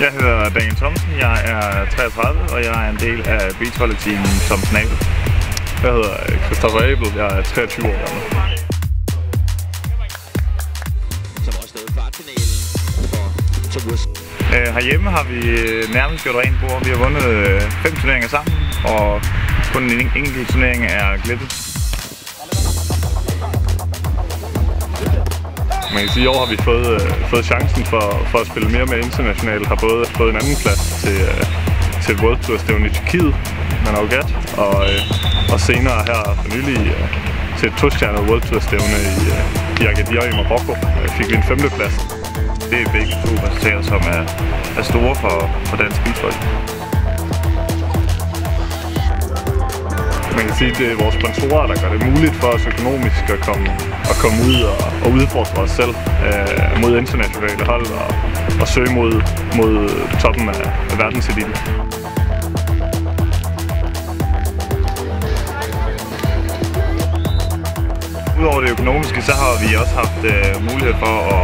Jeg hedder Daniel Thomsen, jeg er 33, og jeg er en del af beachvolley-teamet som Snabel. Jeg hedder Christoffer Abel, jeg er 23 år gammel. Som også lavede kvartfinalen for to uger Øh, herhjemme har vi øh, nærmest gjort rent bord. Vi har vundet øh, fem turneringer sammen, og kun en enkelt turnering er glippet. Man kan sige, at i år har vi fået, øh, fået chancen for, for at spille mere med internationalt. Har både fået en anden plads til, øh, til World Tour Stævn i Tyrkiet, Manaugat, og, øh, og senere her for nylig øh, til et tostjernet World Tour stævne i, øh, i Agadir i Marokko. Øh, fik vi en femteplads. Det er begge to resultater, som er, er store for, for dansk beachvolley. Sige, det er vores sponsorer, der gør det muligt for os økonomisk at komme, at komme ud og, og udfordre os selv øh, mod internationale hold og, og søge mod, mod toppen af, af verdenseliten. Udover det økonomiske, så har vi også haft øh, mulighed for at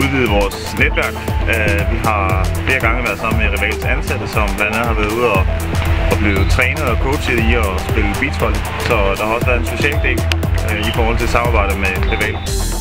udvide vores netværk. Øh, vi har flere gange været sammen med Rivals ansatte, som blandt andet har været ude og, og blevet trænet og coachet i at spille beachvolley. Så der har også været en social del øh, i forhold til samarbejdet med Rival.